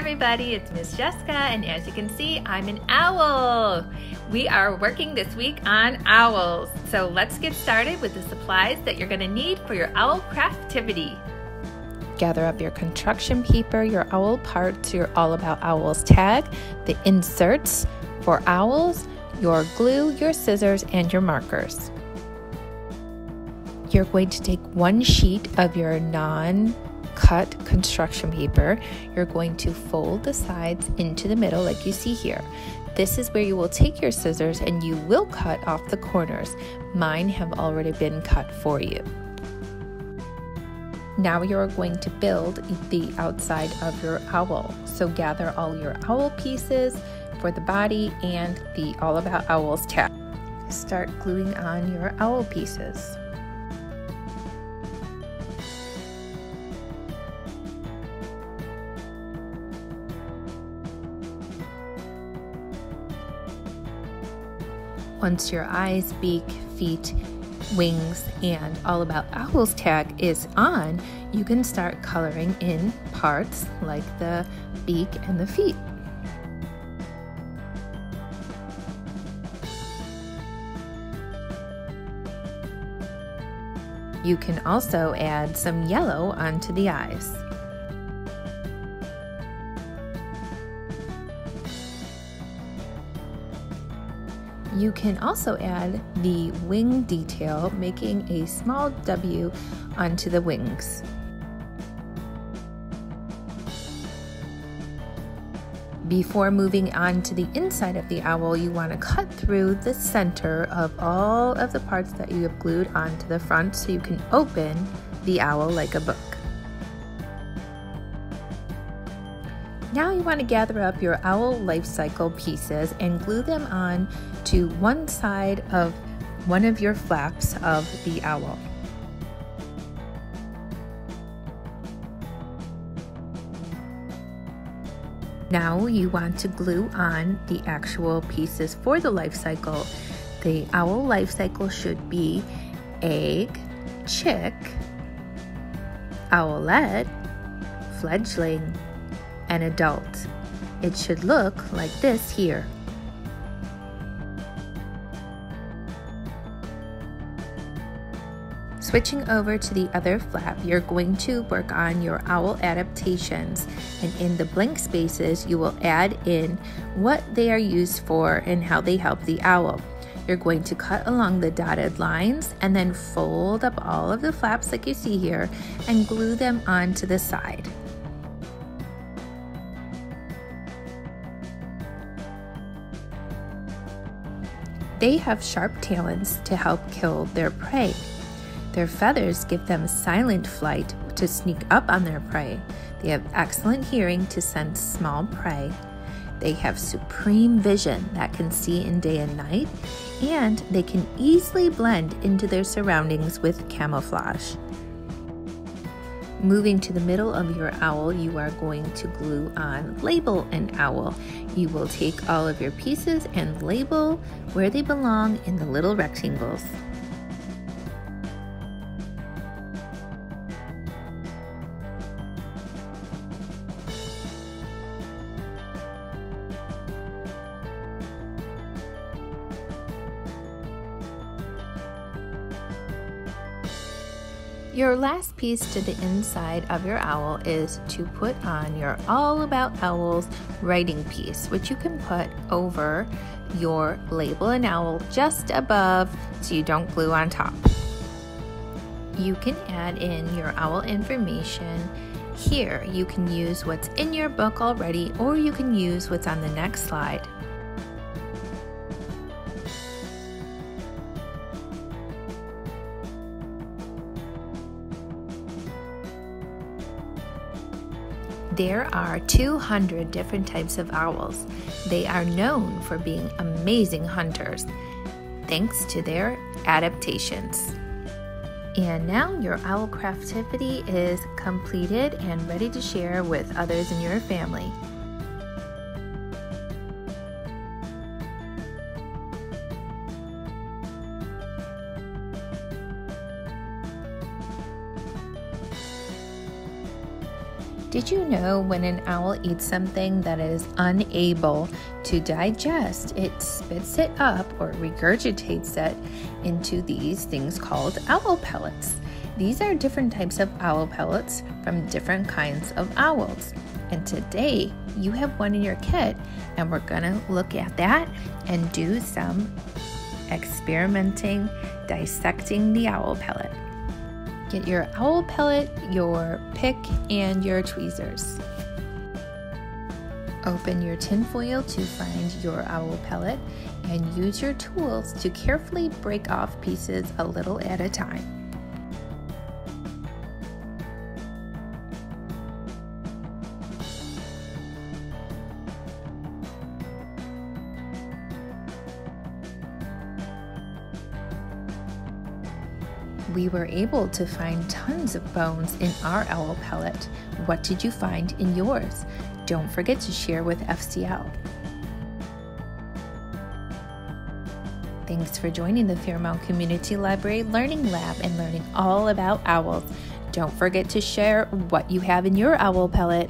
everybody, it's Miss Jessica, and as you can see, I'm an owl. We are working this week on owls, so let's get started with the supplies that you're going to need for your owl craftivity. Gather up your construction paper, your owl parts, your All About Owls tag, the inserts for owls, your glue, your scissors, and your markers. You're going to take one sheet of your non cut construction paper, you're going to fold the sides into the middle like you see here. This is where you will take your scissors and you will cut off the corners. Mine have already been cut for you. Now you're going to build the outside of your owl. So gather all your owl pieces for the body and the All About Owls tag. Start gluing on your owl pieces. Once your eyes, beak, feet, wings, and All About Owls tag is on, you can start coloring in parts like the beak and the feet. You can also add some yellow onto the eyes. You can also add the wing detail, making a small W onto the wings. Before moving on to the inside of the owl, you want to cut through the center of all of the parts that you have glued onto the front so you can open the owl like a book. Now you want to gather up your owl life cycle pieces and glue them on to one side of one of your flaps of the owl. Now you want to glue on the actual pieces for the life cycle. The owl life cycle should be egg, chick, owlet, fledgling, an adult. It should look like this here. Switching over to the other flap, you're going to work on your owl adaptations. And in the blank spaces, you will add in what they are used for and how they help the owl. You're going to cut along the dotted lines and then fold up all of the flaps like you see here and glue them onto the side. They have sharp talons to help kill their prey. Their feathers give them silent flight to sneak up on their prey. They have excellent hearing to sense small prey. They have supreme vision that can see in day and night, and they can easily blend into their surroundings with camouflage. Moving to the middle of your owl, you are going to glue on label an owl. You will take all of your pieces and label where they belong in the little rectangles. Your last piece to the inside of your owl is to put on your All About Owls writing piece, which you can put over your label and owl just above so you don't glue on top. You can add in your owl information here. You can use what's in your book already or you can use what's on the next slide. There are 200 different types of owls. They are known for being amazing hunters thanks to their adaptations. And now your owl craftivity is completed and ready to share with others in your family. Did you know when an owl eats something that is unable to digest, it spits it up or regurgitates it into these things called owl pellets? These are different types of owl pellets from different kinds of owls. And today you have one in your kit, and we're gonna look at that and do some experimenting, dissecting the owl pellet. Get your owl pellet, your pick, and your tweezers. Open your tinfoil to find your owl pellet and use your tools to carefully break off pieces a little at a time. We were able to find tons of bones in our owl pellet. What did you find in yours? Don't forget to share with FCL. Thanks for joining the Fairmount Community Library Learning Lab and learning all about owls. Don't forget to share what you have in your owl pellet.